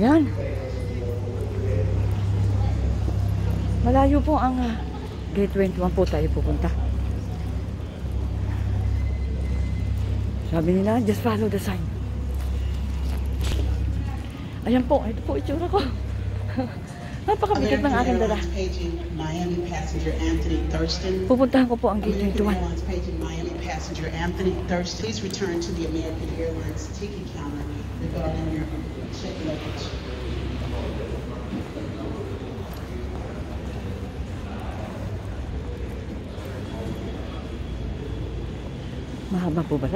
Ayan. Malayo po ang ah, gate 21 po tayo pupunta. Sabi nila, just follow the sign. Ayan po, ito po itsura ko. Napakabigat ng aking dala. Pupuntahan ko po ang gate American 21. Airlines paging Miami passenger Anthony Thurston. Please return to the American Airlines ticket counter regarding your. Mahaba po ba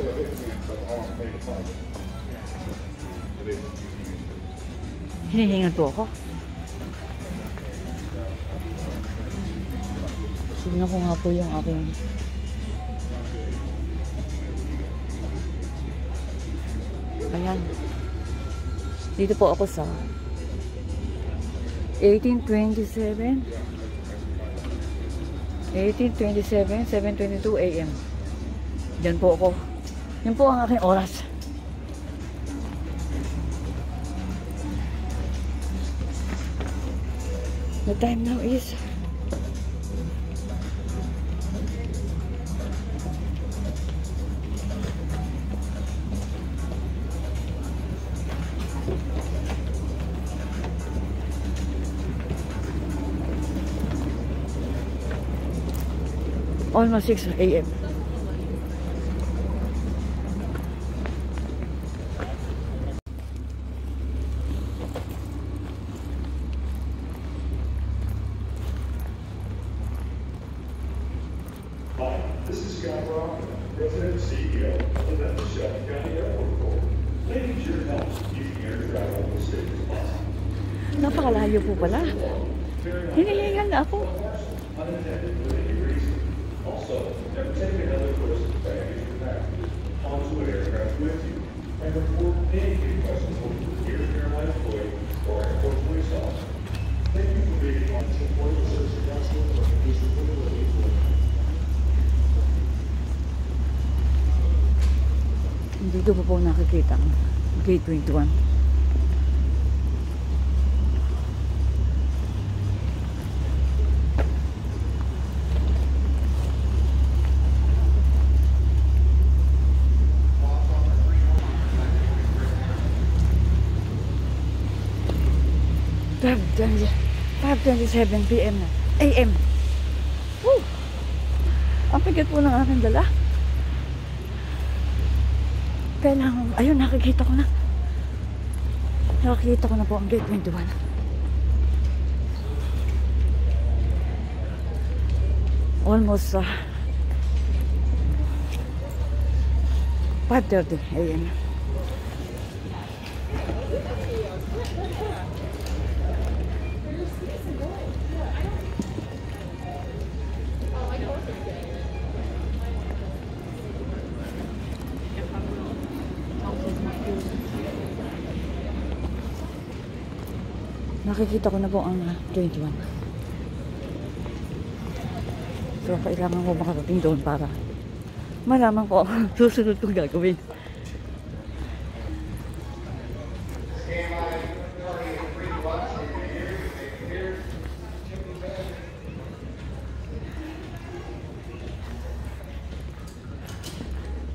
na? Hinihingan po ako. Tignan ko nga po yung aking Ayan. Dito po ako sa 1827 1827 722 AM. Diyan po ako. Yan po ang aking oras. The time now is almost 6 a.m. Napakalayo po pala. Hinihingal na ako. Also, never another person's baggage or packages onto an aircraft with you. And report any questionable to your employee or airport police officer. Thank you for the Board of Service Council Dito po po nakikita ang gate 21. Five twenty, five twenty-seven p.m. na. A.M. Woo! Ang pigat po ng aking dala. Kailangan, ayun, nakikita ko na. Nakikita ko na po ang gate 21. Almost uh, 5.30 a.m. Nakikita ko na po ang ah, 21. So, kailangan ko makarating doon para malaman ko susunod kong gagawin.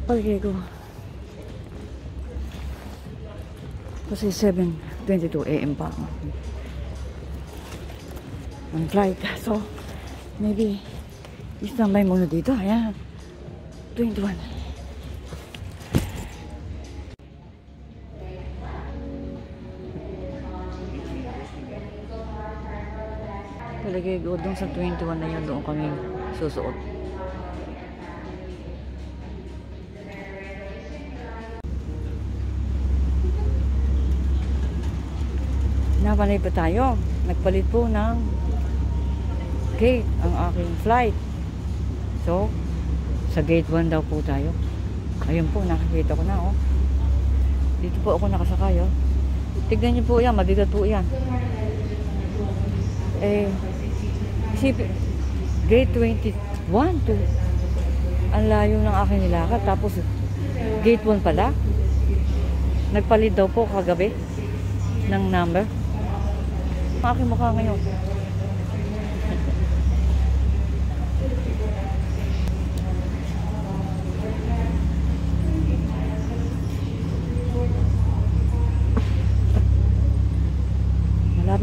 Palagay ko. Kasi 7.22 a.m. pa ang ang flight. So, maybe istambay muna dito. Ayan. 21. Palagay ko doon sa 21 na yun doon kami susuot. Now nakapanay pa tayo. Nagpalit po ng gate ang aking flight. So, sa gate 1 daw po tayo. Ayun po, nakikita ko na oh. Dito po ako nakasakay oh. Tignan niyo po yan, mabigat po yan. Eh, isip, gate 21 to ang layo ng aking nilakad. Tapos, gate 1 pala. Nagpalit daw po kagabi ng number. Ang aking mukha ngayon.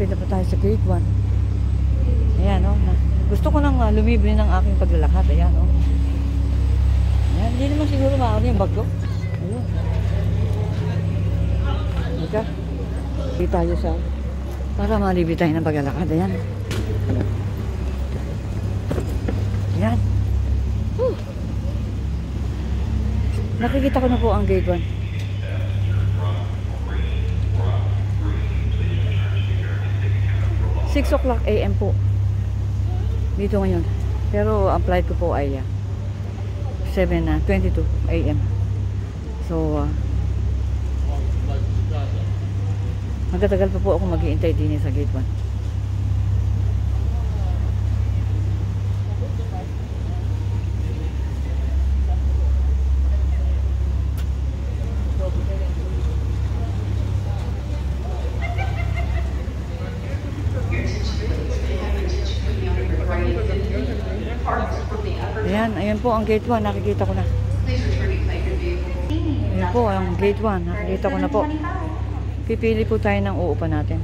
Malapit na po tayo sa gate 1. Ayan, oh. Na, gusto ko nang uh, lumibre ng aking paglalakad. Ayan, oh. Ayan, hindi naman siguro maaari yung bag ko. Ayun. Ika. Di tayo sa... Para malibre tayo ng paglalakad. Ayan. Ayan. Whew. Nakikita ko na po ang gate 1. Six o'clock AM po. Dito ngayon. Pero ang flight ko po ay ah, 7 na 22 AM. So ah, magtatagal pa po ako mag-iintay din sa gate 1. Ayan, ayan po ang gate 1. Nakikita ko na. Ayan po ang gate 1. Nakikita ko na po. Pipili po tayo ng uupa natin.